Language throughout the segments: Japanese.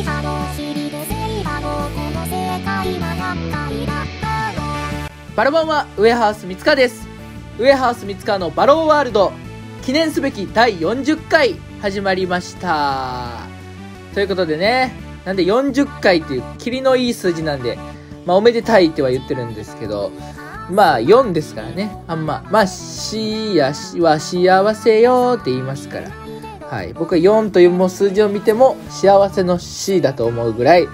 い波動知りでせい波動この世界は厄介だったのバロバンはウェハース三塚です。ウェハース三塚のバローワールド、記念すべき第40回始まりました。ということでね、なんで40回っていう、キリのいい数字なんで、まあおめでたいっては言ってるんですけど、まあ4ですからね、あんま、まあ、しやしは幸せよって言いますから。はい。僕は4というもう数字を見ても幸せの C だと思うぐらい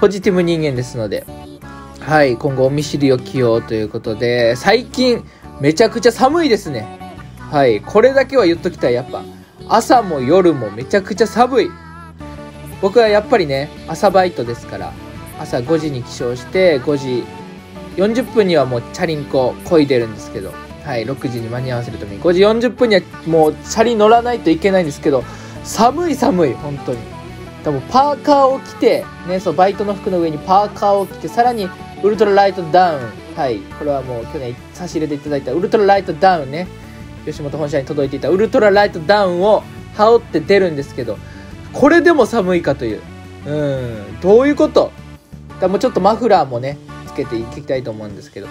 ポジティブ人間ですので、はい、今後お見知りおきようということで、最近めちゃくちゃ寒いですね。はい、これだけは言っときたい。やっぱ、朝も夜もめちゃくちゃ寒い。僕はやっぱりね、朝バイトですから、朝5時に起床して、5時40分にはもうチャリンコ漕いでるんですけど、はい、6時に間に合わせるために、5時40分にはもうチャリ乗らないといけないんですけど、寒い寒い、本当に。多分パーカーを着て、ね、そう、バイトの服の上にパーカーを着て、さらにウルトラライトダウン。はい。これはもう去年差し入れていただいたウルトラライトダウンね。吉本本社に届いていたウルトラライトダウンを羽織って出るんですけど、これでも寒いかという。うん。どういうこと？だもうちょっとマフラーもね、つけていきたいと思うんですけど。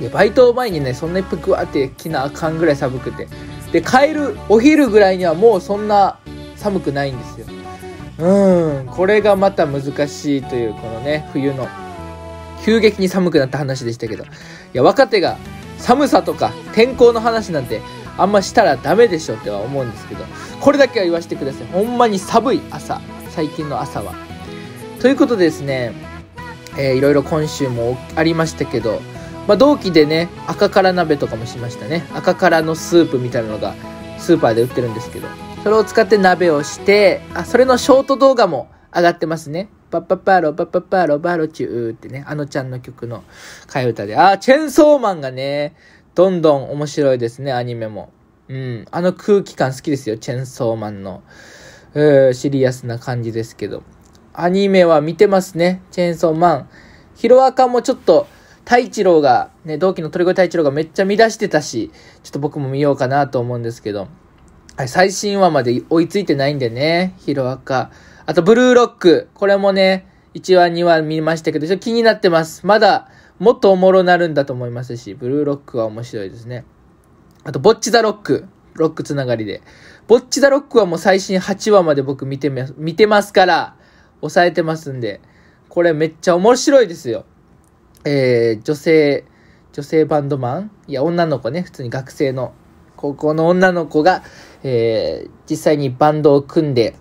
いや、バイト前にね、そんな一服グワって着なあかんぐらい寒くて。で、帰るお昼ぐらいにはもうそんな寒くないんですよ。うん、これがまた難しいという、このね、冬の急激に寒くなった話でしたけど、いや、若手が寒さとか天候の話なんてあんましたらダメでしょっては思うんですけど、これだけは言わせてください。ほんまに寒い朝、最近の朝は。ということでですね、えーいろいろ今週もありましたけど、まあ、同期でね、赤から鍋とかもしましたね。赤からのスープみたいなのがスーパーで売ってるんですけど、それを使って鍋をして、あ、それのショート動画も上がってますね。パッパッパーロ、パッパッパーロ、バロチューってね、あのちゃんの曲の替え歌で。あ、チェンソーマンがね、どんどん面白いですね、アニメも。うん、あの空気感好きですよ、チェンソーマンの。うーシリアスな感じですけど。アニメは見てますね、チェンソーマン。ヒロアカもちょっと、太一郎が、ね、同期の鳥越太一郎がめっちゃ乱してたし、ちょっと僕も見ようかなと思うんですけど、はい、最新話まで追いついてないんでね、ヒロアカ。あと、ブルーロック。これもね、1話、2話見ましたけど、ちょっと気になってます。まだ、もっとおもろなるんだと思いますし、ブルーロックは面白いですね。あと、ボッチザロック。ロックつながりで。ボッチザロックはもう最新8話まで僕見てます、見てますから、抑えてますんで、これめっちゃ面白いですよ。えー、女性、女性バンドマン。いや、女の子ね、普通に学生の、高校の女の子が、えー、実際にバンドを組んで、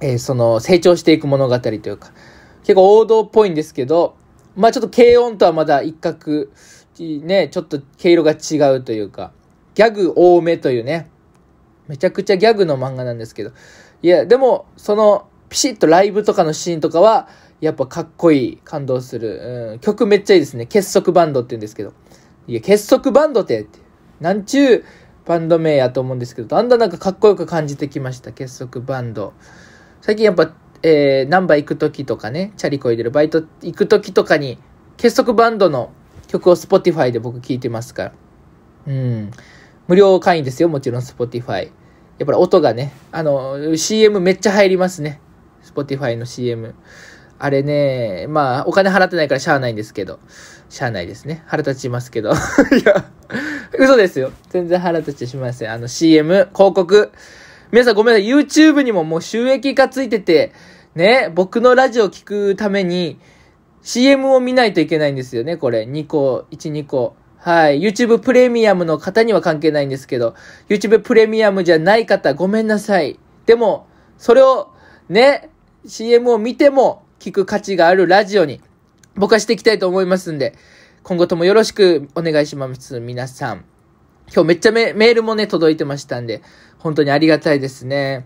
えーその、成長していく物語というか、結構王道っぽいんですけど、まあちょっと軽音とはまだ一角、ね、ちょっと毛色が違うというか、ギャグ多めというね、めちゃくちゃギャグの漫画なんですけど、いや、でも、その、ピシッとライブとかのシーンとかは、やっぱかっこいい、感動する。うん、曲めっちゃいいですね。結束バンドって言うんですけど。いや、結束バンドって、ってなんちゅうバンド名やと思うんですけど、だんだんなんかかっこよく感じてきました。結束バンド。最近やっぱ、えー、ナンバー行く時とかね、チャリこいでるバイト行く時とかに、結束バンドの曲を Spotify で僕聴いてますから。うん。無料会員ですよ、もちろん Spotify。やっぱり音がね、あの、CM めっちゃ入りますね。Spotify の CM。あれね、まあ、お金払ってないからしゃあないんですけど、しゃあないですね。腹立ちますけど。いや、嘘ですよ。全然腹立ちしません。あの CM、広告。皆さんごめんなさい。YouTube にももう収益化ついてて、ね、僕のラジオ聞くために CM を見ないといけないんですよね、これ。2個、1、2個。はい。YouTube プレミアムの方には関係ないんですけど、YouTube プレミアムじゃない方、ごめんなさい。でも、それを、ね、CM を見ても聞く価値があるラジオに、僕はしていきたいと思いますんで、今後ともよろしくお願いします、皆さん。今日めっちゃメールもね、届いてましたんで、本当にありがたいですね。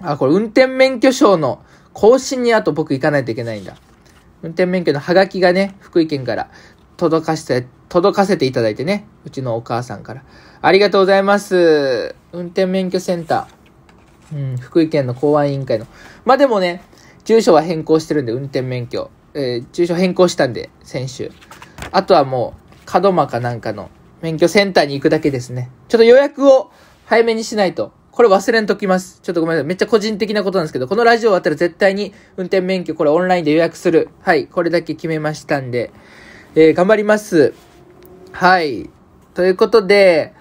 あ、これ運転免許証の更新にあと僕行かないといけないんだ。運転免許のハガキがね、福井県から届かせて、届かせていただいてね、うちのお母さんから。ありがとうございます。運転免許センター。うん、福井県の公安委員会の。まあでもね、住所は変更してるんで、運転免許。えー住所変更したんで、先週。あとはもう、門間かなんかの免許センターに行くだけですね。ちょっと予約を早めにしないと。これ忘れんときます。ちょっとごめんなさい。めっちゃ個人的なことなんですけど、このラジオ終わったら絶対に運転免許これオンラインで予約する。はい。これだけ決めましたんで、えー、頑張ります。はい。ということで、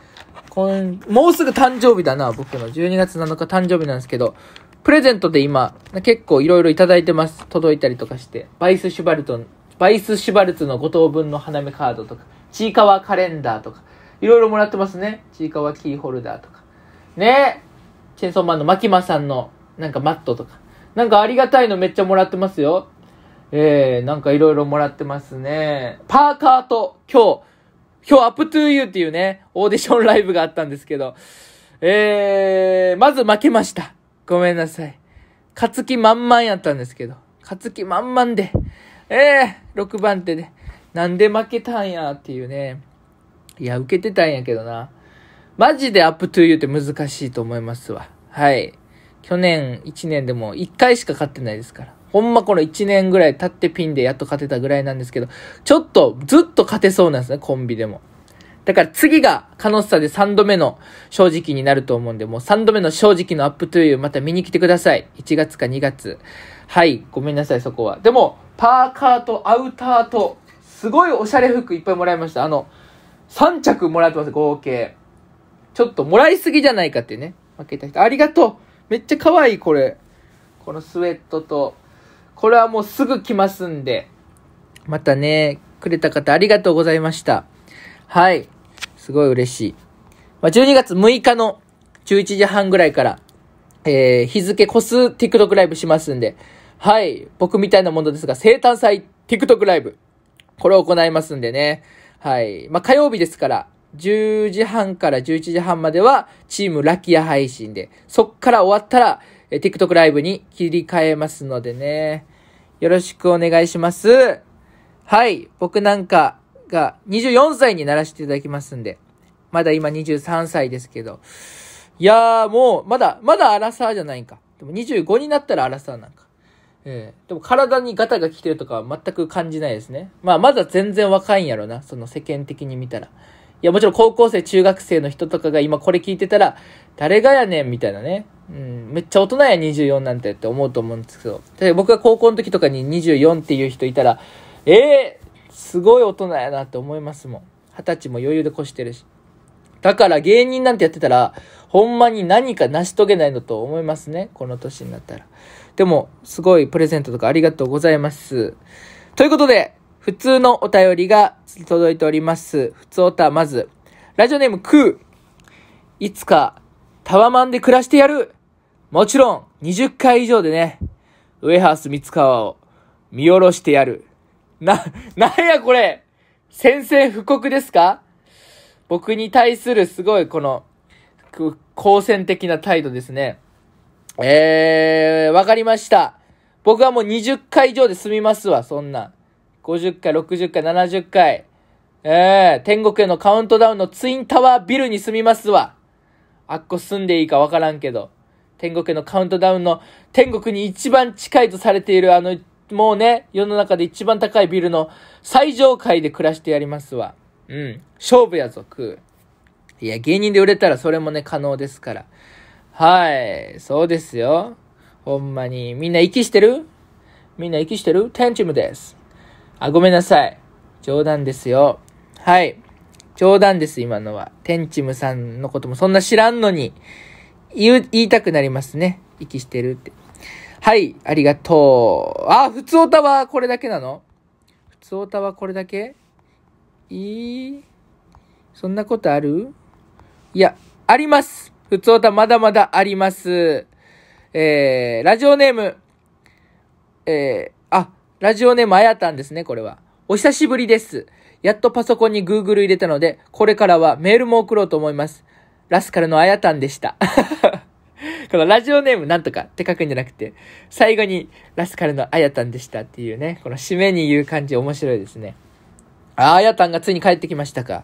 こんもうすぐ誕生日だな、僕の。12月7日誕生日なんですけど、プレゼントで今、結構いろいろいただいてます。届いたりとかして。バイス・シュバルトン、ヴァイスシュヴァルツの5等分の花嫁カードとか、ちいかわカレンダーとか、いろいろもらってますね。ちいかわキーホルダーとか。ねチェンソーマンのマキマさんのなんかマットとか。なんかありがたいのめっちゃもらってますよ。えー、なんかいろいろもらってますね。パーカーと今日、今日 Up to You っていうね、オーディションライブがあったんですけど、えー、まず負けました。ごめんなさい。勝つ気満々やったんですけど、勝つ気満々で、えー、6番手で、なんで負けたんやっていうね。いや、受けてたんやけどな。マジで Up to You って難しいと思いますわ。はい。去年1年でも1回しか勝ってないですから。ほんまこの1年ぐらい経ってピンでやっと勝てたぐらいなんですけど、ちょっとずっと勝てそうなんですね、コンビでも。だから次がカノッサで3度目の正直になると思うんで、もう3度目の正直の Up to You また見に来てください。1月か2月。はい、ごめんなさい、そこは。でも、パーカーとアウターと、すごいおしゃれ服いっぱいもらいました。あの、3着もらってます、合計。ちょっともらいすぎじゃないかってね。負けた人。ありがとうめっちゃ可愛い、これ。このスウェットと。これはもうすぐ来ますんで。またね、くれた方ありがとうございました。はい。すごい嬉しい。まあ、12月6日の11時半ぐらいから、えー、日付越す TikTok ライブしますんで、はい。僕みたいなものですが、生誕祭 TikTok ライブ。これを行いますんでね。はい。まあ、火曜日ですから、10時半から11時半までは、チームラキア配信で、そっから終わったら、え TikTok ライブに切り替えますのでね。よろしくお願いします。はい。僕なんかが24歳にならせていただきますんで。まだ今23歳ですけど。いやーもう、まだ、まだアラサーじゃないんか。でも25になったらアラサーなんか。ええでも体にガタが来てるとかは全く感じないですね。まあまだ全然若いんやろな。その世間的に見たら。いやもちろん高校生、中学生の人とかが今これ聞いてたら、誰がやねんみたいなね。うん、めっちゃ大人や24なんてって思うと思うんですけど。僕が高校の時とかに24っていう人いたら、ええすごい大人やなって思いますもん。二十歳も余裕で越してるし。だから芸人なんてやってたら、ほんまに何か成し遂げないのと思いますね。この年になったら。でも、すごいプレゼントとかありがとうございます。ということで、普通のお便りが届いております。普通おた、まず、ラジオネームクー。いつか、タワマンで暮らしてやる。もちろん、20回以上でね、ウエハース三川を見下ろしてやる。な、なんやこれ？宣戦布告ですか？僕に対するすごいこの、く好戦的な態度ですね。えー、わかりました。僕はもう20回以上で済みますわ、そんな。50回、60回、70回。えー、天国へのカウントダウンのツインタワービルに住みますわ。あっこ住んでいいかわからんけど。天国へのカウントダウンの天国に一番近いとされているあの、もうね、世の中で一番高いビルの最上階で暮らしてやりますわ。うん。勝負やぞ、食う。いや、芸人で売れたらそれもね、可能ですから。はい。そうですよ。ほんまに。みんな息してる？みんな息してる？テンチムです。あ、ごめんなさい。冗談ですよ。はい。冗談です、今のは。テンチムさんのこともそんな知らんのに、言う、言いたくなりますね。息してるって。はい、ありがとう。あ、普通オタはこれだけなの？普通オタはこれだけ？いい？そんなことある？いや、あります。普通オタまだまだあります。えー、ラジオネーム、えー、あ、ラジオネームあやたんですね、これは。お久しぶりです。やっとパソコンに Google 入れたので、これからはメールも送ろうと思います。ラスカルのあやたんでした。このラジオネームなんとかって書くんじゃなくて、最後にラスカルのあやたんでしたっていうね、この締めに言う感じ面白いですね。あやたんがついに帰ってきましたか。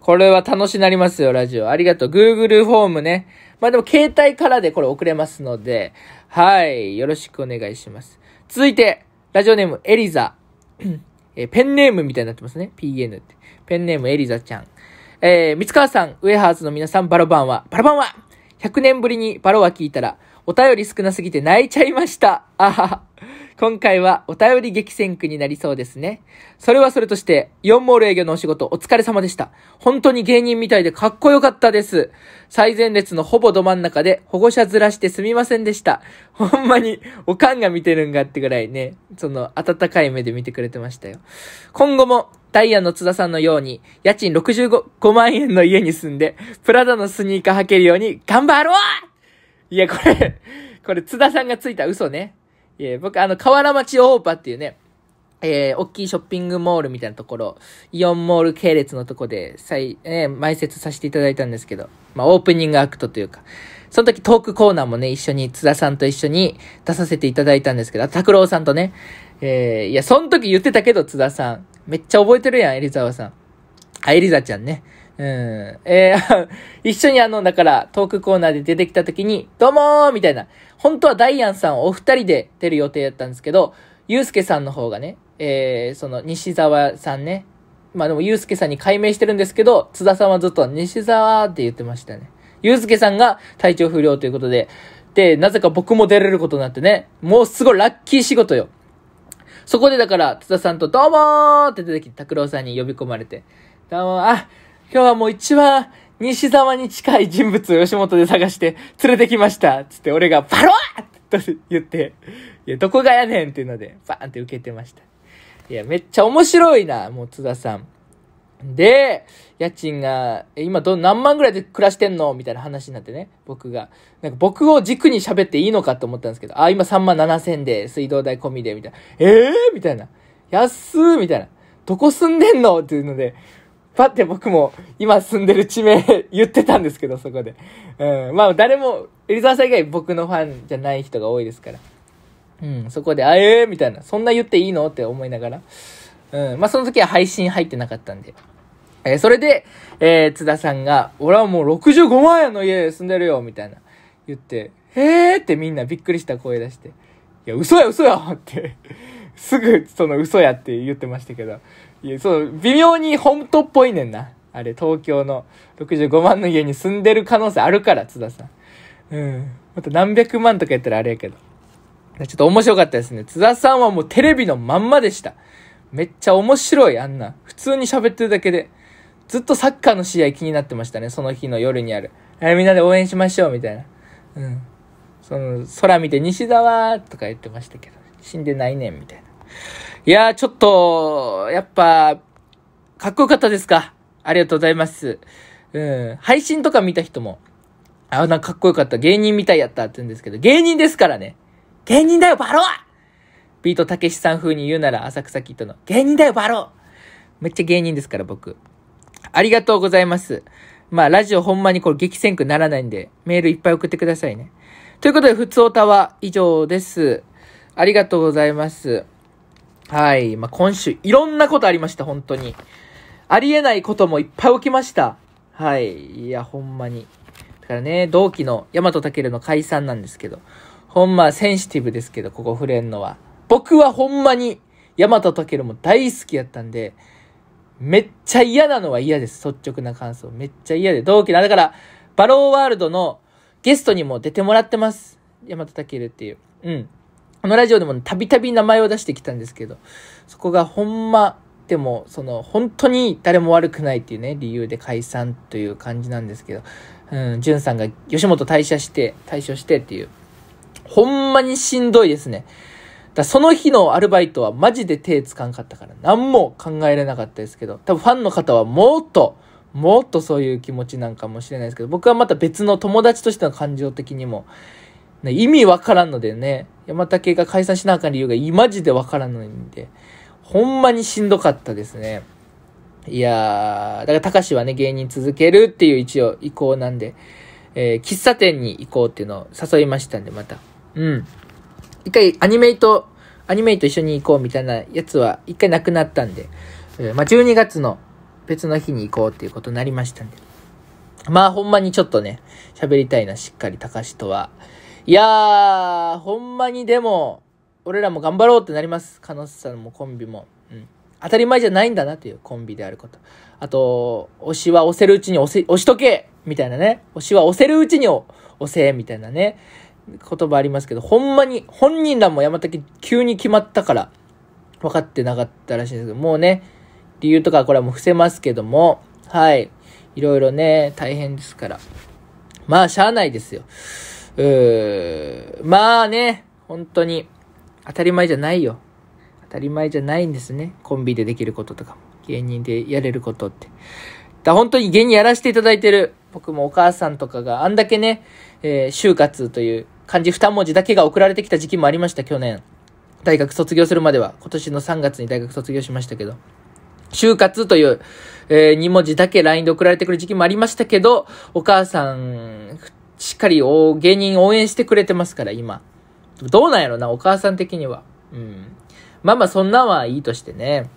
これは楽しなりますよ、ラジオ。ありがとう。Google フォームね。まあでも携帯からでこれ送れますので、はい。よろしくお願いします。続いて、ラジオネームエリザ。えーペンネームみたいになってますね。PN って。ペンネームエリザちゃん。えー、三川さん、ウエハースの皆さん、バラバンは、バラバンは100年ぶりにバロは聞いたら、お便り少なすぎて泣いちゃいました。あはは。今回はお便り激戦区になりそうですね。それはそれとして、イオンモール営業のお仕事お疲れ様でした。本当に芸人みたいでかっこよかったです。最前列のほぼど真ん中で保護者ずらしてすみませんでした。ほんまに、おかんが見てるんがってぐらいね、その温かい目で見てくれてましたよ。今後も、ダイアンの津田さんのように、家賃65 5万円の家に住んで、プラダのスニーカー履けるように頑張ろういや、これ、これ津田さんがついた嘘ね。いや、僕、あの、河原町オーパっていうね、えー、大きいショッピングモールみたいなところ、イオンモール系列のとこで、再、えー、埋設させていただいたんですけど、まあ、オープニングアクトというか、その時トークコーナーもね、一緒に、津田さんと一緒に出させていただいたんですけど、拓郎さんとね、えー、いや、その時言ってたけど、津田さん。めっちゃ覚えてるやん、エリザワさん。あ、エリザちゃんね。うん。えー、一緒にあの、だから、トークコーナーで出てきた時に、どうもーみたいな。本当はダイアンさんお二人で出る予定だったんですけど、ゆうすけさんの方がね、えー、その、西沢さんね。まあでも、ゆうすけさんに改名してるんですけど、津田さんはずっと西沢って言ってましたね。ゆうすけさんが体調不良ということで、で、なぜか僕も出れることになってね、もうすごいラッキー仕事よ。そこでだから、津田さんと、どうもーって出てきて、拓郎さんに呼び込まれて、どうも、あ、今日はもう一番、西沢に近い人物を吉本で探して、連れてきましたつって、俺が、パローと言って、いや、どこがやねんっていうので、バーンって受けてました。いや、めっちゃ面白いな、もう津田さん。で、家賃が、今ど、何万ぐらいで暮らしてんの？みたいな話になってね、僕が。なんか僕を軸に喋っていいのかと思ったんですけど、あ、今3万7千で、水道代込みで、みたいな。ええー、みたいな。安ーみたいな。どこ住んでんの？っていうので、パって僕も今住んでる地名 言ってたんですけど、そこで。うん。まあ誰も、エリザワさん以外僕のファンじゃない人が多いですから。うん。そこで、あえー？みたいな。そんな言っていいの？って思いながら。うん。まあその時は配信入ってなかったんで。えーそれで、えー津田さんが、俺はもう65万円の家住んでるよ、みたいな。言って、へーってみんなびっくりした声出して。いや、嘘や嘘やって。すぐ、その嘘やって言ってましたけど。いや、そう、微妙に本当っぽいねんな。あれ、東京の65万の家に住んでる可能性あるから、津田さん。うん。また何百万とかやったらあれやけど。ちょっと面白かったですね。津田さんはもうテレビのまんまでした。めっちゃ面白い、あんな。普通に喋ってるだけで。ずっとサッカーの試合気になってましたね、その日の夜にある。えみんなで応援しましょう、みたいな。うん。その、空見て西沢とか言ってましたけど、死んでないねん、みたいな。いやー、ちょっと、やっぱ、かっこよかったですか？ありがとうございます。うん。配信とか見た人も、あ、なんかかっこよかった。芸人みたいやったって言うんですけど、芸人ですからね。芸人だよ、バロービートたけしさん風に言うなら、浅草キッドの、芸人だよ、バローめっちゃ芸人ですから、僕。ありがとうございます。まあ、ラジオほんまにこれ激戦区ならないんで、メールいっぱい送ってくださいね。ということで、ふつおたは以上です。ありがとうございます。はい。まあ、今週、いろんなことありました、本当に。ありえないこともいっぱい起きました。はい。いや、ほんまに。だからね、同期の大和健の解散なんですけど、ほんまセンシティブですけど、ここ触れんのは。僕はほんまに、大和健も大好きやったんで、めっちゃ嫌なのは嫌です。率直な感想。めっちゃ嫌で。同期な。だから、バローワールドのゲストにも出てもらってます。大和健っていう。うん。このラジオでもたびたび名前を出してきたんですけど、そこがほんま、でも、その、本当に誰も悪くないっていうね、理由で解散という感じなんですけど、うん、ジュンさんが吉本退社して、退所してっていう、ほんまにしんどいですね。だその日のアルバイトはマジで手つかんかったから、何も考えれなかったですけど、多分ファンの方はもっと、もっとそういう気持ちなんかもしれないですけど、僕はまた別の友達としての感情的にも、ね、意味わからんのでね、山竹が解散しなあかん理由がマジでわからんので、ほんまにしんどかったですね。いやー、だから高志はね、芸人続けるっていう一応意向なんで、えー喫茶店に行こうっていうのを誘いましたんで、また。うん。一回アニメイト、アニメイト一緒に行こうみたいなやつは一回なくなったんで、えーまあ、12月の別の日に行こうっていうことになりましたんで。まあほんまにちょっとね、喋りたいな、しっかり高志とは。いやー、ほんまにでも、俺らも頑張ろうってなります。カノスさんもコンビも。うん。当たり前じゃないんだなというコンビであること。あと、推しは押せるうちに押せ、押しとけみたいなね。推しは押せるうちに押せ、みたいなね。言葉ありますけど、ほんまに、本人らも山竹急に決まったから、分かってなかったらしいんですけど、もうね、理由とかこれはもう伏せますけども、はい。いろいろね、大変ですから。まあ、しゃあないですよ。うー、まあね、本当に、当たり前じゃないよ。当たり前じゃないんですね。コンビでできることとか。芸人でやれることって。だ本当に芸人やらせていただいてる。僕もお母さんとかがあんだけね、えー、就活という漢字二文字だけが送られてきた時期もありました、去年。大学卒業するまでは。今年の3月に大学卒業しましたけど。就活という、えー、2文字だけ LINE で送られてくる時期もありましたけど、お母さん、しっかりお芸人応援してくれてますから、今。どうなんやろな、お母さん的には。うん。まあまあ、そんなはいいとしてね。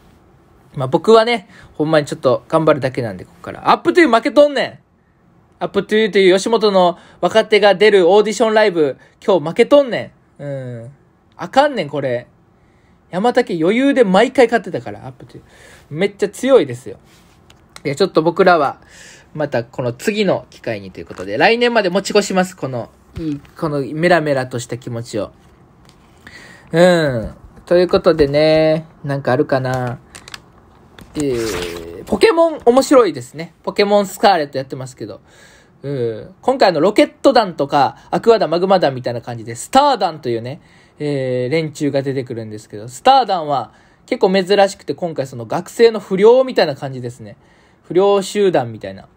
まあ僕はね、ほんまにちょっと頑張るだけなんで、ここから。 Up to 負けとんねん Up to という吉本の若手が出るオーディションライブ、今日負けとんねん。うん。あかんねん、これ。山竹余裕で毎回勝ってたから、 Up to。めっちゃ強いですよ。いや、ちょっと僕らは、またこの次の機会にということで、来年まで持ち越します、この、いい、このメラメラとした気持ちを。うん。ということでね、なんかあるかな？えー、ポケモン面白いですね。ポケモンスカーレットやってますけど。うん、今回のロケット団とか、アクア団、マグマ団みたいな感じで、スター団というね、えー、連中が出てくるんですけど、スター団は結構珍しくて、今回その学生の不良みたいな感じですね。不良集団みたいな。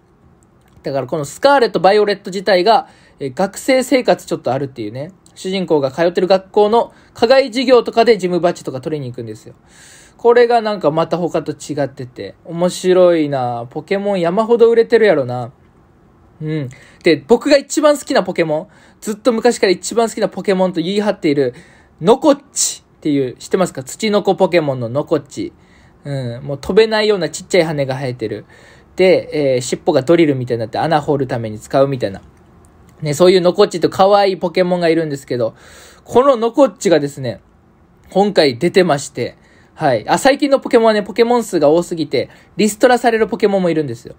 だからこのスカーレット・バイオレット自体が、えー、学生生活ちょっとあるっていうね。主人公が通ってる学校の課外授業とかでジムバッジとか取りに行くんですよ。これがなんかまた他と違ってて、面白いなポケモン山ほど売れてるやろな。うん。で、僕が一番好きなポケモン、ずっと昔から一番好きなポケモンと言い張っている、ノコッチっていう、知ってますか？土の子ポケモンのノコッチ。うん。もう飛べないようなちっちゃい羽が生えてる。で、えー、尻尾がドリルみたいになって穴掘るために使うみたいな。ね、そういうノコッチと可愛いポケモンがいるんですけど、このノコッチがですね、今回出てまして、はい。あ、最近のポケモンはね、ポケモン数が多すぎて、リストラされるポケモンもいるんですよ。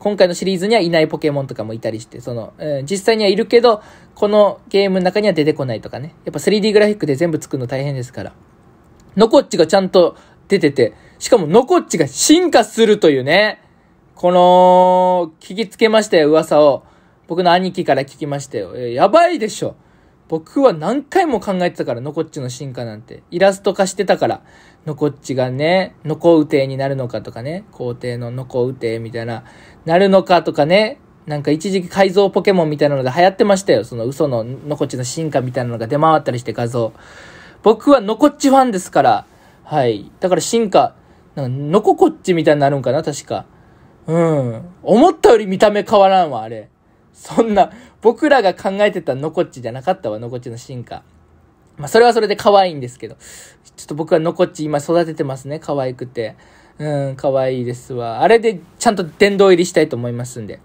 今回のシリーズにはいないポケモンとかもいたりして、その、えー、実際にはいるけど、このゲームの中には出てこないとかね。やっぱ 3D グラフィックで全部作るの大変ですから。ノコッチがちゃんと出てて、しかもノコッチが進化するというね、この、聞きつけましたよ、噂を。僕の兄貴から聞きましたよ。え、やばいでしょ。僕は何回も考えてたから、ノコッチの進化なんて。イラスト化してたから。のこっちがね、のこうてになるのかとかね、皇帝ののこうてみたいな、なるのかとかね、なんか一時期改造ポケモンみたいなのが流行ってましたよ。その嘘ののこっちの進化みたいなのが出回ったりして画像。僕はのこっちファンですから、はい。だから進化、なんかのここっちみたいになるんかな、確か。うん。思ったより見た目変わらんわ、あれ。そんな、僕らが考えてたのこっちじゃなかったわ、のこっちの進化。まあ、それはそれで可愛いんですけど。ちょっと僕はノコッチ今育ててますね。可愛くて。うん、可愛いですわ。あれでちゃんと殿堂入りしたいと思いますんで。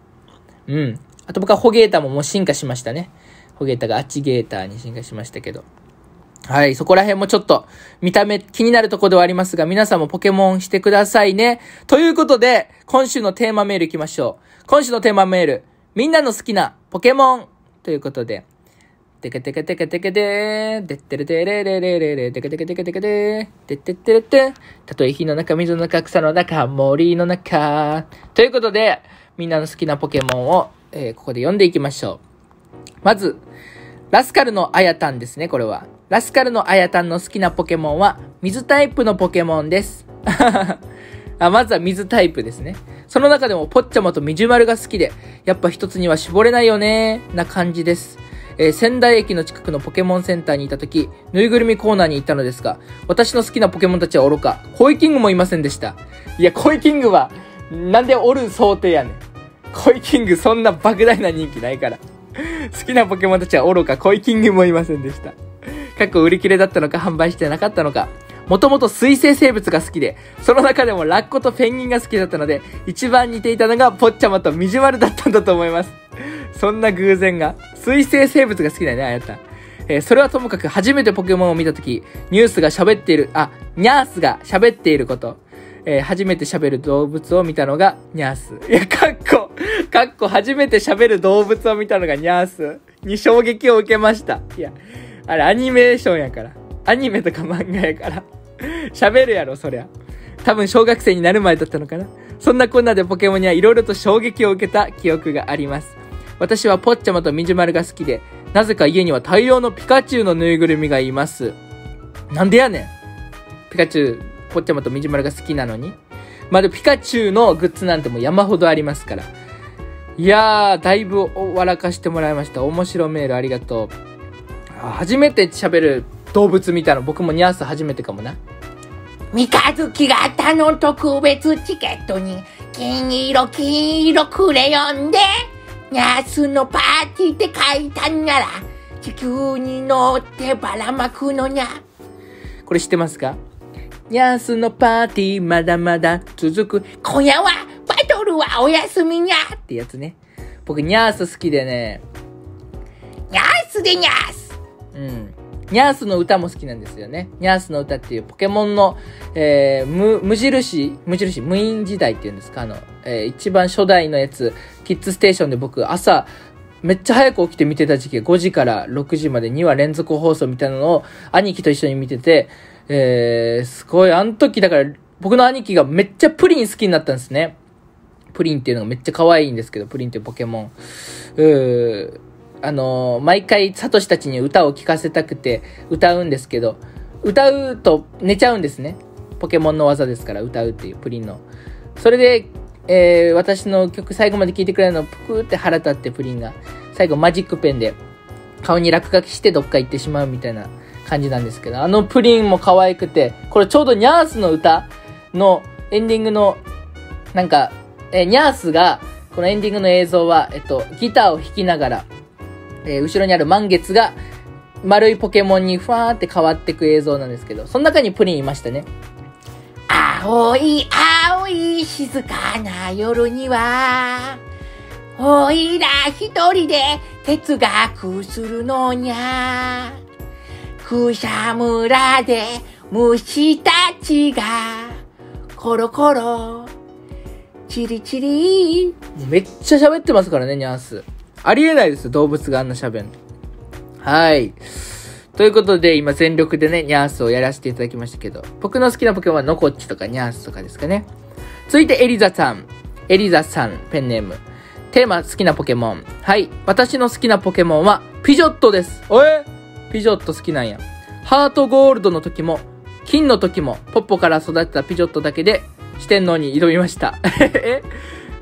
うん。あと僕はホゲータももう進化しましたね。ホゲータがアチゲーターに進化しましたけど。はい、そこら辺もちょっと見た目気になるとこではありますが、皆さんもポケモンしてくださいね。ということで、今週のテーマメール行きましょう。今週のテーマメール、みんなの好きなポケモンということで、テケテケテケテケでー、でってるてれれれれれ、テケテケテケテケでー、てってってるって、たとえ火の中、水の中、草の中、森の中。ということで、みんなの好きなポケモンを、えー、ここで読んでいきましょう。まず、ラスカルのアヤタンですね、これは。ラスカルのアヤタンの好きなポケモンは、水タイプのポケモンです。あまずは水タイプですね。その中でもポッチャマとミジュマルが好きで、やっぱ一つには絞れないよねーな感じです。えー、仙台駅の近くのポケモンセンターにいた時、ぬいぐるみコーナーに行ったのですが、私の好きなポケモンたちは愚か、コイキングもいませんでした。いや、コイキングは、なんでおる想定やねん。コイキングそんな莫大な人気ないから。好きなポケモンたちは愚か、コイキングもいませんでした。過去売り切れだったのか販売してなかったのか。もともと水生生物が好きで、その中でもラッコとペンギンが好きだったので、一番似ていたのがポッチャマとミジュマルだったんだと思います。そんな偶然が。水生生物が好きだよね、あやたえー、それはともかく初めてポケモンを見たとき、ニュースが喋っている、あ、ニャースが喋っていること。えー、初めて喋る動物を見たのがニャース。いや、かっこ、かっこ初めて喋る動物を見たのがニャースに衝撃を受けました。いや、あれアニメーションやから。アニメとか漫画やから。喋るやろ、そりゃ。多分小学生になる前だったのかな。そんなこんなでポケモンにはいろいろと衝撃を受けた記憶があります。私はポッチャマとミジュマルが好きで、なぜか家には大量のピカチュウのぬいぐるみがいます。なんでやねん。ピカチュウ、ポッチャマとミジュマルが好きなのに。まあ、でピカチュウのグッズなんてもう山ほどありますから。いやー、だいぶ笑かしてもらいました。面白メールありがとう。初めて喋る動物見たの、僕もニャース初めてかもな。三日月型の特別チケットに金色金色クレヨンでニャースのパーティーって書いたんなら地球に乗ってばらまくのにゃこれ知ってますか？ニャースのパーティーまだまだ続く今夜はバトルはお休みにゃってやつね。僕ニャース好きでね、ニャースでニャースうん。ニャースの歌も好きなんですよね。ニャースの歌っていうポケモンの、えー、無、無印、無印、無印時代っていうんですかあの、えー一番初代のやつ、キッズステーションで僕朝、めっちゃ早く起きて見てた時期5時から6時まで2話連続放送みたいなのを兄貴と一緒に見てて、えー、すごい、あの時だから僕の兄貴がめっちゃプリン好きになったんですね。プリンっていうのがめっちゃ可愛いんですけど、プリンっていうポケモン。うーあのー毎回サトシたちに歌を聴かせたくて歌うんですけど、歌うと寝ちゃうんですね。ポケモンの技ですから、歌うっていうプリンの。それで、えー私の曲最後まで聴いてくれるのをぷくーって腹立ってプリンが、最後マジックペンで顔に落書きしてどっか行ってしまうみたいな感じなんですけど、あのプリンも可愛くて、これちょうどニャースの歌のエンディングの、なんか、えーニャースが、このエンディングの映像は、えっと、ギターを弾きながら、えー後ろにある満月が、丸いポケモンにふわーって変わっていく映像なんですけど、その中にプリンいましたね。青い青い静かな夜にはおいら一人で哲学するのにゃ草むらで虫たちがコロコロチリチリめっちゃ喋ってますからね、ニャース。ありえないですよ、動物があんな喋るの。はい。ということで、今全力でね、ニャースをやらせていただきましたけど、僕の好きなポケモンはノコッチとかニャースとかですかね。続いてエリザさん。エリザさん、ペンネーム。テーマ、好きなポケモン。はい。私の好きなポケモンは、ピジョットです。おえ？ピジョット好きなんや。ハートゴールドの時も、金の時も、ポッポから育てたピジョットだけで、四天王に挑みました。え？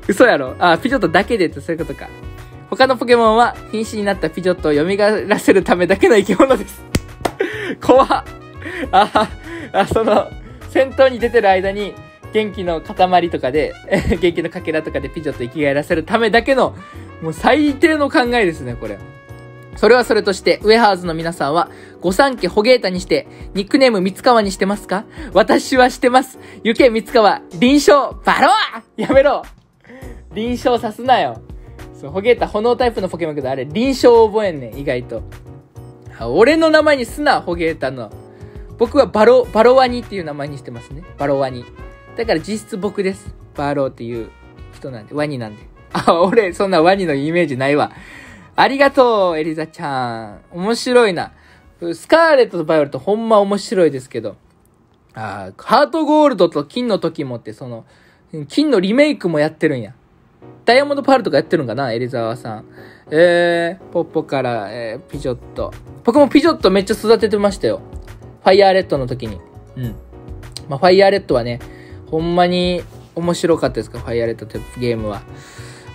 嘘やろ？あ、ピジョットだけでってそういうことか。他のポケモンは、瀕死になったピジョットを蘇らせるためだけの生き物です。怖っ。あ、あ、その、戦闘に出てる間に、元気の塊とかで、元気のかけらとかでピジョット生き返らせるためだけの、もう最低の考えですね、これ。それはそれとして、ウェハーズの皆さんは、御三家ホゲータにして、ニックネーム三川にしてますか？私はしてます。ゆけ三川、臨床、バロアやめろ臨床さすなよ。そう、ホゲータ炎タイプのポケモンけど、あれ、臨床覚えんねん、意外と。俺の名前にすな、ホゲータの。僕はバロ、バロワニっていう名前にしてますね。バロワニ。だから実質僕です。バローっていう人なんで、ワニなんで。あ、俺、そんなワニのイメージないわ。ありがとう、エリザちゃん。面白いな。スカーレットとバイオレットほんま面白いですけど。あーハートゴールドと金の時もって、その、金のリメイクもやってるんや。ダイヤモンドパールとかやってるんかなエリザワさん。えー、ポッポから、えー、ピジョット。僕もピジョットめっちゃ育ててましたよ。ファイヤーレッドの時に。うん。まあ、ファイヤーレッドはね、ほんまに面白かったですか？ファイヤーレッドってゲームは。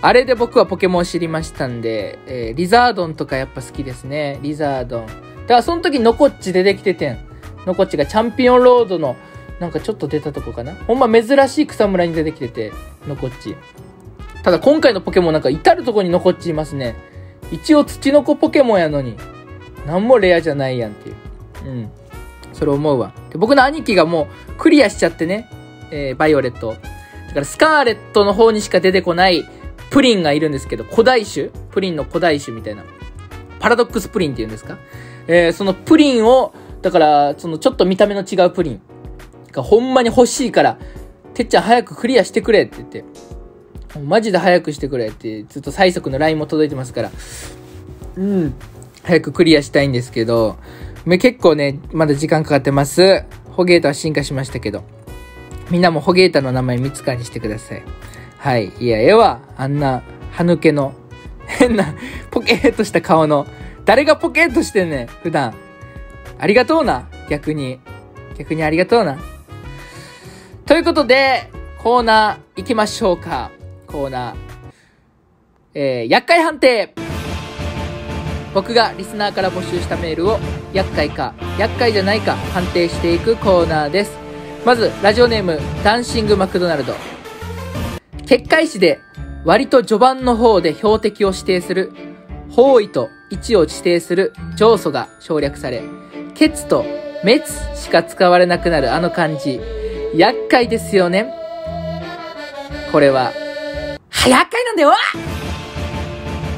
あれで僕はポケモン知りましたんで、えーリザードンとかやっぱ好きですね。リザードン。だからその時ノコッチ出てきててん。ノコッチがチャンピオンロードの、なんかちょっと出たとこかな？ほんま珍しい草むらに出てきてて、ノコッチ。ただ今回のポケモンなんか至るとこにノコッチいますね。一応土の子ポケモンやのに、なんもレアじゃないやんっていう。うん。それ思うわ。で僕の兄貴がもうクリアしちゃってね、えーバイオレット。だからスカーレットの方にしか出てこないプリンがいるんですけど、古代種プリンの古代種みたいな。パラドックスプリンって言うんですか？えーそのプリンを、だから、そのちょっと見た目の違うプリンがほんまに欲しいから、てっちゃん早くクリアしてくれって言って、マジで早くしてくれって、ずっと最速の LINE も届いてますから。うん。早くクリアしたいんですけど、め結構ね、まだ時間かかってます。ホゲータは進化しましたけど。みんなもホゲータの名前見つかにしてください。はい。いや、絵は、あんな、歯抜けの、変な、ポケーっとした顔の、誰がポケーっとしてんねん、普段。ありがとうな、逆に。逆にありがとうな。ということで、コーナー行きましょうか。コーナー。えー、厄介判定。僕がリスナーから募集したメールを厄介か厄介じゃないか判定していくコーナーです。まずラジオネームダンシングマクドナルド。結界誌で割と序盤の方で標的を指定する方位と位置を指定する上素が省略されケツと滅しか使われなくなるあの漢字厄介ですよね。これは早かいなんだよ。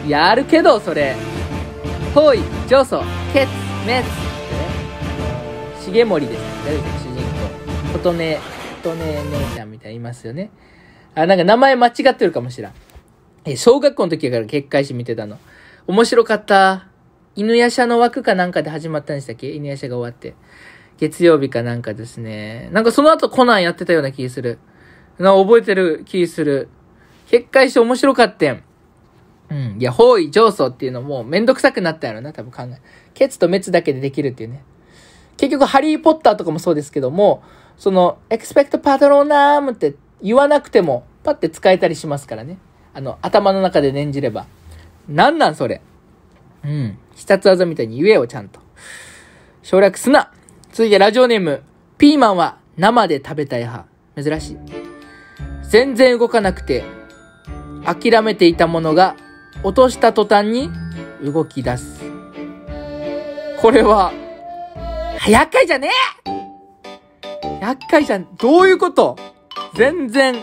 やるけどそれ。方位上素ケツ滅ってね重盛です。誰ですか主人公。琴音琴音姉ちゃんみたいにいますよね。あなんか名前間違ってるかもしらん。え小学校の時から結界誌見てたの。面白かった。犬夜叉の枠かなんかで始まったんでしたっけ？犬夜叉が終わって。月曜日かなんかですね。なんかその後コナンやってたような気する。な覚えてる気する。結界誌面白かったんうん。いや、方位上層っていうのもめんどくさくなったやろな、多分考え。ケツと滅だけでできるっていうね。結局、ハリーポッターとかもそうですけども、その、エクスペクトパトローナームって言わなくても、パッて使えたりしますからね。あの、頭の中で念じれば。なんなんそれ。うん。必殺技みたいに言えよ、ちゃんと。省略すな続いてラジオネーム。ピーマンは生で食べたい派。珍しい。全然動かなくて、諦めていたものが落とした途端に動き出す。これは、早かいじゃねえ厄介じゃん。どういうこと？全然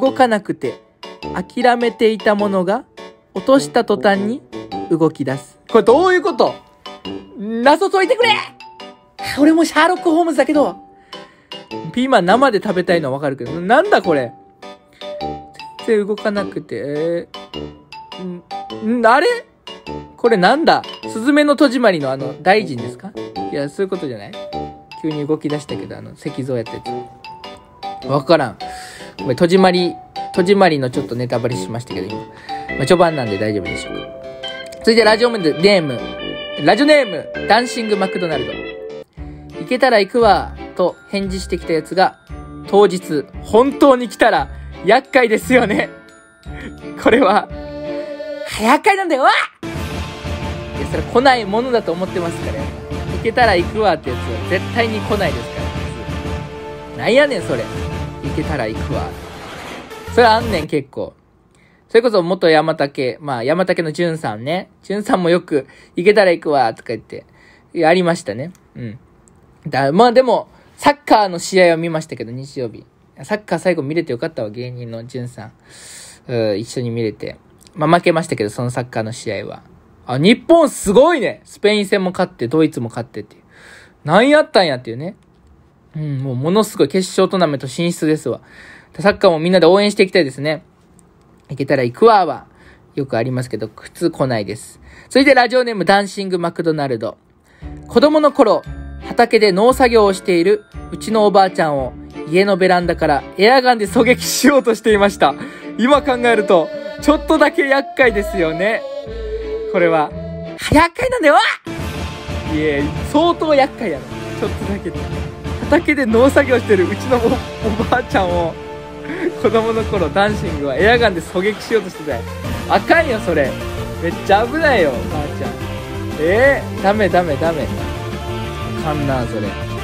動かなくて、諦めていたものが落とした途端に動き出す。これどういうこと？謎解いてくれ俺もシャーロック・ホームズだけど、ピーマン生で食べたいのはわかるけど、なんだこれ？然動かなくて、えー、ん、んあれ？これなんだ？スズメの戸締まりのあの大臣ですか？いや、そういうことじゃない？急に動き出したけど、あの、石像やったやつ。わからん。ごめん、戸締まり、戸締まりのちょっとネタバレしましたけど、今。まあ、序盤なんで大丈夫でしょうか。続いてラジオネーム、ラジオネーム、ダンシングマクドナルド。行けたら行くわ、と返事してきたやつが、当日、本当に来たら、厄介ですよね。これは、早かいなんだよわいや、それ来ないものだと思ってますから、やっぱ行けたら行くわってやつは絶対に来ないですから。なんやねん、それ。行けたら行くわ。それあんねん、結構。それこそ元山竹、まあ山竹のじゅんさんね。じゅんさんもよく、行けたら行くわ、とか言って、やりましたね。うん。だまあでも、サッカーの試合は見ましたけど、日曜日。サッカー最後見れてよかったわ、芸人のじゅんさん。うん一緒に見れて。まあ負けましたけど、そのサッカーの試合は。あ、日本すごいねスペイン戦も勝って、ドイツも勝ってっていう。何やったんやっていうね。うん、もうものすごい決勝トーナメント進出ですわ。サッカーもみんなで応援していきたいですね。いけたら行くわは、よくありますけど、普通来ないです。続いてラジオネームダンシングマクドナルド。子供の頃、畑で農作業をしているうちのおばあちゃんを家のベランダからエアガンで狙撃しようとしていました。今考えると、ちょっとだけ厄介ですよね。これは、早かいなんだよいえ、相当厄介やろ。ちょっとだけで。畑で農作業してるうちのおおばあちゃんを、子供の頃ダンシングはエアガンで狙撃しようとしてたよ。あかんよ、それ。めっちゃ危ないよ、おばあちゃん。えー、ダメダメダメ。あかんな、それ。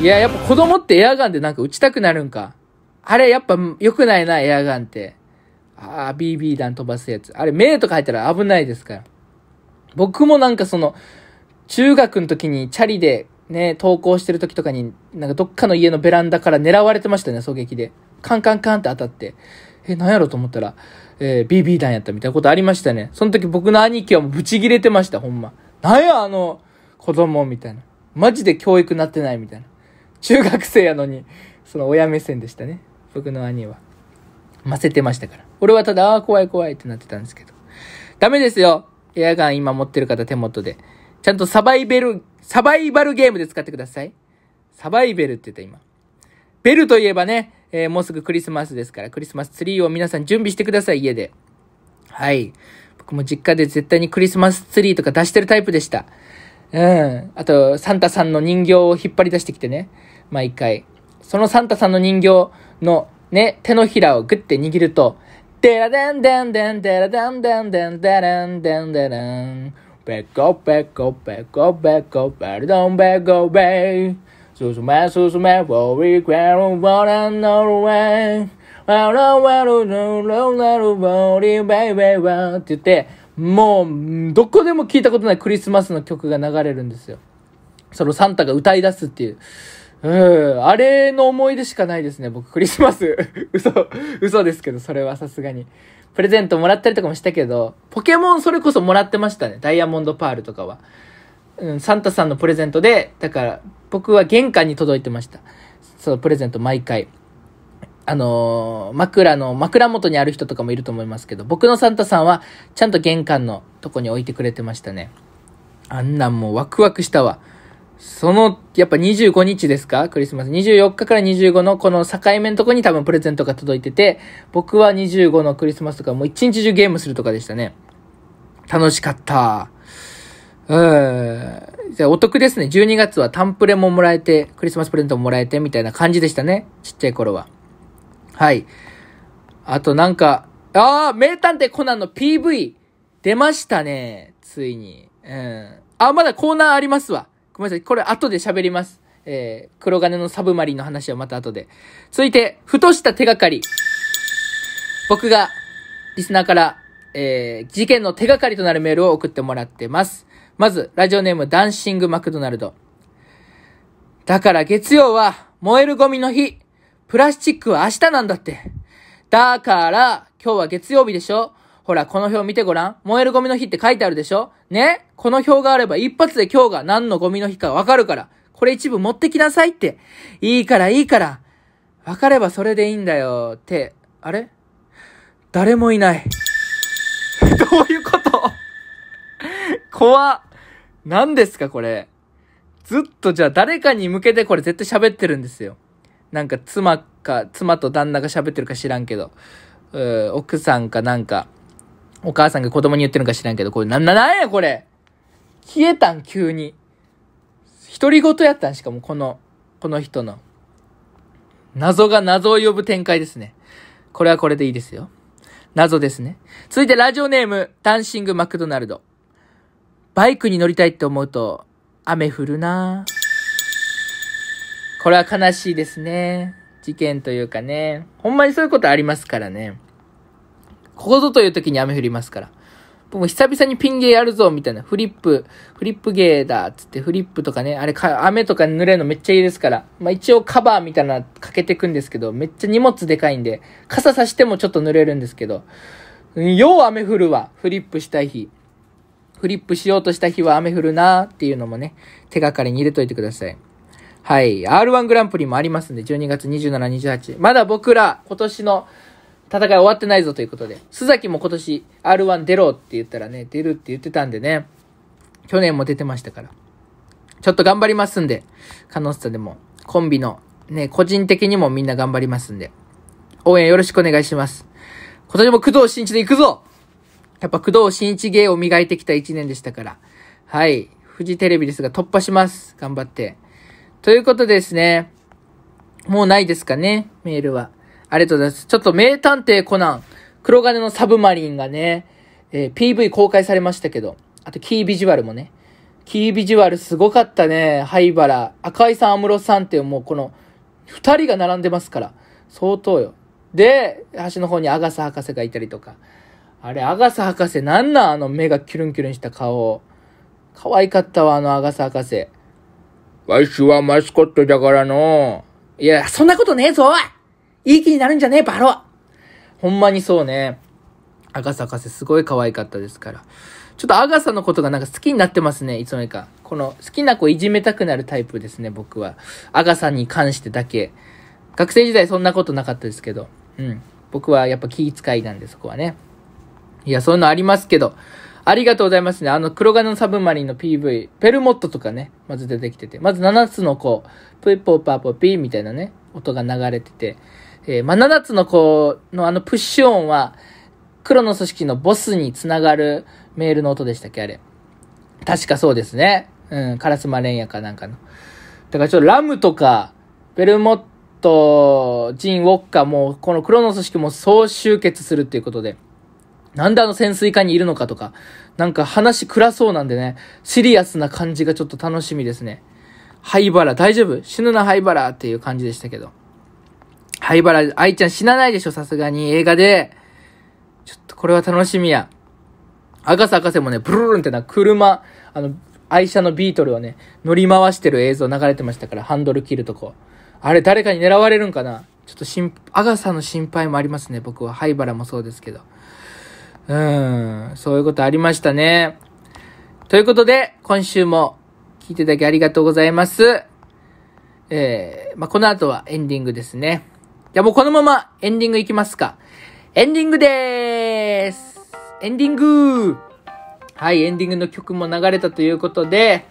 いや、やっぱ子供ってエアガンでなんか撃ちたくなるんか。あれ、やっぱ良くないな、エアガンって。ああ、BB 弾飛ばすやつ。あれ、目とか入ったら危ないですから。僕もなんかその、中学の時にチャリでね、登校してる時とかに、なんかどっかの家のベランダから狙われてましたね、狙撃で。カンカンカンって当たって。え、なんやろと思ったら、えー BB 弾やったみたいなことありましたね。その時僕の兄貴はもうブチギレてました、ほんま。なんや、あの、子供みたいな。マジで教育なってないみたいな。中学生やのに、その親目線でしたね。僕の兄は。ませてましたから。俺はただ、ああ、怖い怖いってなってたんですけど。ダメですよ。エアガン今持ってる方手元で。ちゃんとサバイベル、サバイバルゲームで使ってください。サバイベルって言った今。ベルといえばね、えーもうすぐクリスマスですから、クリスマスツリーを皆さん準備してください、家で。はい。僕も実家で絶対にクリスマスツリーとか出してるタイプでした。うん。あと、サンタさんの人形を引っ張り出してきてね。毎回。そのサンタさんの人形のね、手のひらをグッて握ると、デラデンデンデンデラデンデンデンデランデンデラン。ベコベコベコベコベルドンベコベ進め進め For we can run and no way I don't want to know no no body baby って言って、もう、どこでも聞いたことないクリスマスの曲が流れるんですよ。そのサンタが歌い出すっていう。うん、あれの思い出しかないですね、僕、クリスマス。嘘、嘘ですけど、それはさすがに。プレゼントもらったりとかもしたけど、ポケモンそれこそもらってましたね、ダイヤモンドパールとかは。うん、サンタさんのプレゼントで、だから、僕は玄関に届いてました。そう、プレゼント毎回。あのー枕の、枕元にある人とかもいると思いますけど、僕のサンタさんは、ちゃんと玄関のとこに置いてくれてましたね。あんなんもうワクワクしたわ。その、やっぱ25日ですか？クリスマス。24日から25のこの境目のとこに多分プレゼントが届いてて、僕は25のクリスマスとかもう一日中ゲームするとかでしたね。楽しかった。うん。じゃお得ですね。12月はタンプレももらえて、クリスマスプレゼントももらえてみたいな感じでしたね。ちっちゃい頃は。はい。あとなんか、ああ名探偵コナンの PV 出ましたね。ついに。うん。あ、まだコーナーありますわ。ごめんなさい。これ後で喋ります。えー、黒金のサブマリンの話はまた後で。続いて、ふとした手がかり。僕が、リスナーから、えー、事件の手がかりとなるメールを送ってもらってます。まず、ラジオネームダンシングマクドナルド。だから月曜は燃えるゴミの日。プラスチックは明日なんだって。だから、今日は月曜日でしょほら、この表見てごらん。燃えるゴミの日って書いてあるでしょ？ね？この表があれば一発で今日が何のゴミの日かわかるから。これ一部持ってきなさいって。いいからいいから。わかればそれでいいんだよ。って、あれ？誰もいない。どういうこと？怖っ。何ですかこれ？ずっとじゃあ誰かに向けてこれ絶対喋ってるんですよ。なんか妻か、妻と旦那が喋ってるか知らんけど、うー奥さんかなんか、お母さんが子供に言ってるのか知らんけど、これな、な、なんやこれ消えたん急に。独り言やったんしかもこの、この人の。謎が謎を呼ぶ展開ですね。これはこれでいいですよ。謎ですね。続いてラジオネーム、ダンシングマクドナルド。バイクに乗りたいって思うと、雨降るなこれは悲しいですね。事件というかね。ほんまにそういうことありますからね。ここぞという時に雨降りますから。僕も久々にピンゲーやるぞ、みたいな。フリップ、フリップゲーだ、つってフリップとかね。あれか、雨とか濡れるのめっちゃいいですから。まあ一応カバーみたいなかけてくんですけど、めっちゃ荷物でかいんで、傘さしてもちょっと濡れるんですけど。よう雨降るわ。フリップしたい日。フリップしようとした日は雨降るなーっていうのもね、手がかりに入れといてください。はい。R1 グランプリもありますんで、12月27、28。まだ僕ら、今年の戦い終わってないぞということで、須崎も今年 R1 出ろって言ったらね、出るって言ってたんでね、去年も出てましたから。ちょっと頑張りますんで、カノスタでも、コンビの、ね、個人的にもみんな頑張りますんで、応援よろしくお願いします。今年も工藤新一で行くぞやっぱ工藤新一芸を磨いてきた一年でしたから。はい。フジテレビですが突破します。頑張って。ということでですね。もうないですかね、メールは。ありがとうございます。ちょっと名探偵コナン、黒金のサブマリンがね、えー PV 公開されましたけど、あとキービジュアルもね。キービジュアルすごかったね。灰原、赤井さん、安室さんっていうもうこの、二人が並んでますから。相当よ。で、端の方にアガサ博士がいたりとか。あれ、アガサ博士なんなん？あの目がキュルンキュルンした顔。可愛かったわ、あのアガサ博士。わしはマスコットだからの。いや、そんなことねえぞいいい気になるんじゃねえ、バロほんまにそうね。アガサ博士すごい可愛かったですから。ちょっとアガサのことがなんか好きになってますね、いつの間にか。この好きな子いじめたくなるタイプですね、僕は。アガサに関してだけ。学生時代そんなことなかったですけど。うん。僕はやっぱ気遣いなんで、そこはね。いや、そういうのありますけど、ありがとうございますね。あの、黒金のサブマリンの PV、ペルモットとかね、まず出てきてて、まず7つの子、プイポーパーポピーみたいなね、音が流れてて、えー、まあ、7つの子のあのプッシュ音は、黒の組織のボスにつながるメールの音でしたっけ、あれ。確かそうですね。うん、カラスマレンヤかなんかの。だからちょっとラムとか、ベルモット、ジン・ウォッカも、この黒の組織も総集結するっていうことで、なんであの潜水艦にいるのかとか、なんか話暗そうなんでね、シリアスな感じがちょっと楽しみですね。灰原大丈夫？死ぬな灰原っていう感じでしたけど。灰原、愛ちゃん死なないでしょさすがに映画で。ちょっとこれは楽しみや。赤瀬博士もね、ブルルンってな、車、あの、愛車のビートルをね、乗り回してる映像流れてましたから、ハンドル切るとこ。あれ誰かに狙われるんかな？ちょっと心、アガサの心配もありますね、僕は。灰原もそうですけど。うーん、そういうことありましたね。ということで、今週も聞いていただきありがとうございます。えー、まあ、この後はエンディングですね。じゃあもうこのままエンディングいきますか。エンディングでーすエンディングはい、エンディングの曲も流れたということで、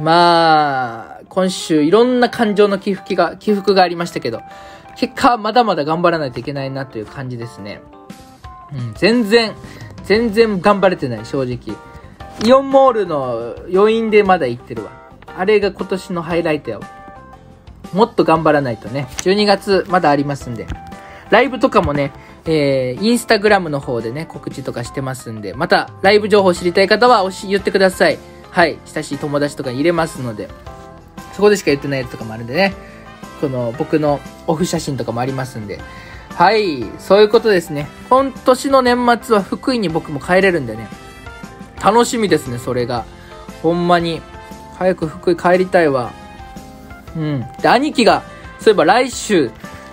まあ、今週いろんな感情の起伏が、起伏がありましたけど、結果まだまだ頑張らないといけないなという感じですね。うん、全然、全然頑張れてない、正直。イオンモールの余韻でまだ行ってるわ。あれが今年のハイライトやわ。もっと頑張らないとね。12月まだありますんで。ライブとかもね、えー、インスタグラムの方でね、告知とかしてますんで、また、ライブ情報知りたい方は、おし、言ってください。はい。親しい友達とかに入れますので、そこでしか言ってないやつとかもあるんでね、この、僕のオフ写真とかもありますんで、はい。そういうことですね。今年の年末は福井に僕も帰れるんでね、楽しみですね、それが。ほんまに。早く福井帰りたいわ。うん。で、兄貴が、そういえば来週、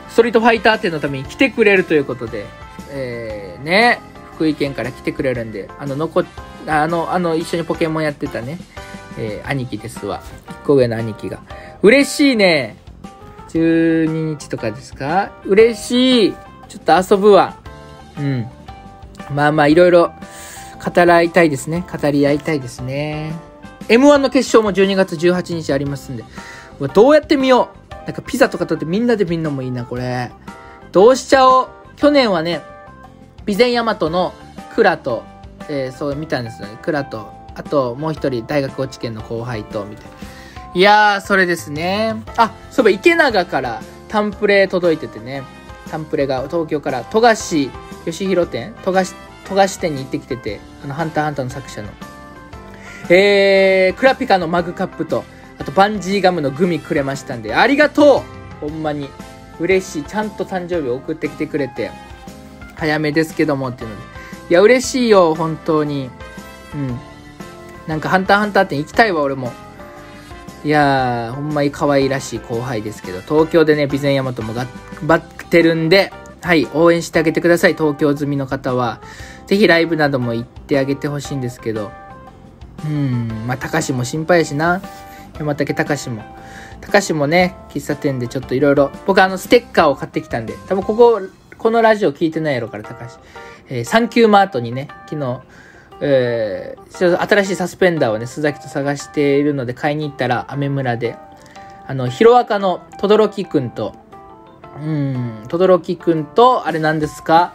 ストリートファイター展のために来てくれるということで、えー、ね、福井県から来てくれるんで、あの、残、あの、あの、一緒にポケモンやってたね、えー、兄貴ですわ。一個上の兄貴が。嬉しいね。12日とかですか？嬉しい。ちょっと遊ぶわ。うん。まあまあ、いろいろ語らいたいですね。語り合いたいですね。M1 の決勝も12月18日ありますんで。どうやって見よう？なんかピザとか撮ってみんなで見んのもいいな、これ。どうしちゃおう？去年はね、備前大和のクラと、えー、そう見たんですよね。クラと、あともう一人大学落ち研の後輩と、みたいな。いやー、それですね。あ、そういえば池永からタンプレ届いててね。タンプレが東京から富樫義弘店富樫、富樫店に行ってきてて、あの、ハンターハンターの作者の。えー、クラピカのマグカップと、あとバンジーガムのグミくれましたんで、ありがとうほんまに。嬉しい。ちゃんと誕生日送ってきてくれて、早めですけどもっていうので。いや、嬉しいよ、本当に。うん。なんか、ハンターハンター店行きたいわ、俺も。いやー、ほんまに可愛らしい後輩ですけど、東京でね、備前大和も頑張ってるんで、はい、応援してあげてください、東京済みの方は。ぜひライブなども行ってあげてほしいんですけど。うん、まあ、高志も心配やしな。山竹隆も。隆もね、喫茶店でちょっといろいろ、僕あのステッカーを買ってきたんで、多分ここ、このラジオ聞いてないやろから、高橋。えー、サンキューマートにね、昨日、えー、新しいサスペンダーをね、須崎と探しているので買いに行ったら、アメ村で、あの、ヒロアカの轟くんと、うん、轟くんと、あれ何ですか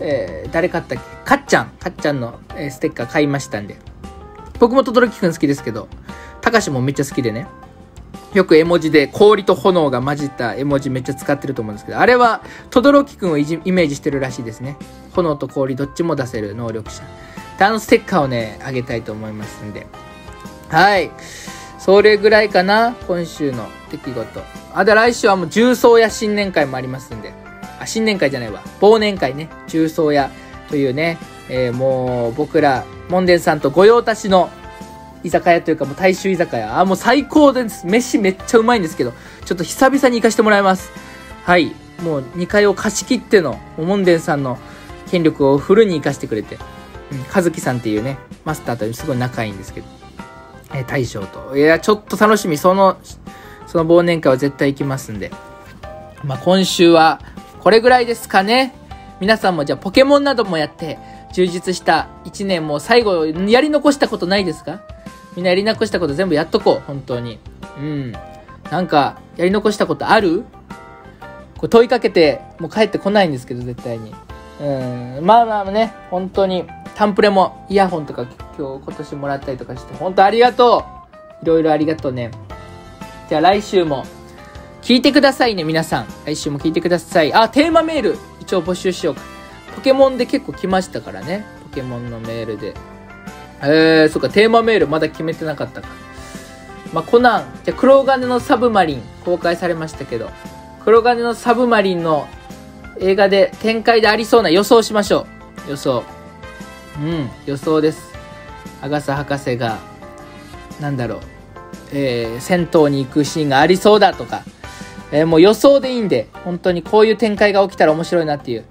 えー、誰買ったっけ？かっちゃん。かっちゃんの、えー、ステッカー買いましたんで。僕も轟くん好きですけど、たかしもめっちゃ好きでね。よく絵文字で氷と炎が混じった絵文字めっちゃ使ってると思うんですけど、あれは、とどろきくんをイメージしてるらしいですね。炎と氷どっちも出せる能力者。で、あのステッカーをね、あげたいと思いますんで。はい。それぐらいかな今週の出来事。あ、で、来週はもう重曹屋新年会もありますんで。あ、新年会じゃないわ。忘年会ね。重曹屋というね、えー、もう僕ら、門田さんと御用達の居酒屋というかもう大衆居酒屋。あ、もう最高です。飯めっちゃうまいんですけど、ちょっと久々に行かせてもらいます。はい。もう2階を貸し切っての、門田さんの権力をフルに活かしてくれて、うん、和樹さんっていうね、マスターとすごい仲いいんですけど、えー、大将と。いや、ちょっと楽しみ。その、その忘年会は絶対行きますんで。まあ、今週は、これぐらいですかね。皆さんもじゃあポケモンなどもやって、充実した1年も最後やり残したことないですか？みんなやり残したこと全部やっとこう、本当に。うん。なんか、やり残したことある？こう問いかけて、もう帰ってこないんですけど、絶対に。うん。まあまあね、本当に、タンプレもイヤホンとか今日今年もらったりとかして、本当ありがとういろいろありがとうね。じゃあ来週も聞いてくださいね、皆さん。来週も聞いてください。あ、テーマメール一応募集しようか。ポケモンで結構来ましたからね。ポケモンのメールで。えー、そっか、テーマメールまだ決めてなかったか。まあ、コナン、じゃ黒金のサブマリン公開されましたけど、黒金のサブマリンの映画で展開でありそうな予想しましょう。予想。うん、予想です。アガサ博士が、なんだろう、えー、銭湯に行くシーンがありそうだとか、えーもう予想でいいんで、本当にこういう展開が起きたら面白いなっていう、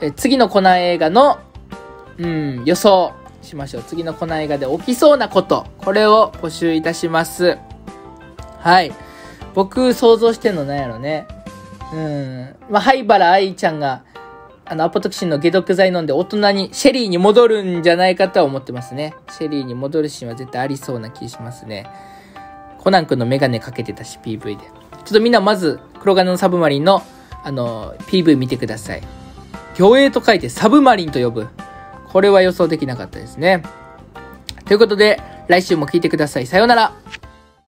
えー次のコナン映画の、うん、予想しましょう。次のコナン映画で起きそうなこと、これを募集いたします。はい。僕、想像してんのなんやろね。うん。まあ、灰原愛ちゃんが、あの、アポトキシンの解毒剤飲んで大人に、シェリーに戻るんじゃないかとは思ってますね。シェリーに戻るシーンは絶対ありそうな気しますね。コナン君のメガネかけてたし、PV で。ちょっとみんなまず、黒金のサブマリンの、あの、PV 見てください。魚影と書いてサブマリンと呼ぶ。これは予想できなかったですね。ということで、来週も聞いてください。さようなら。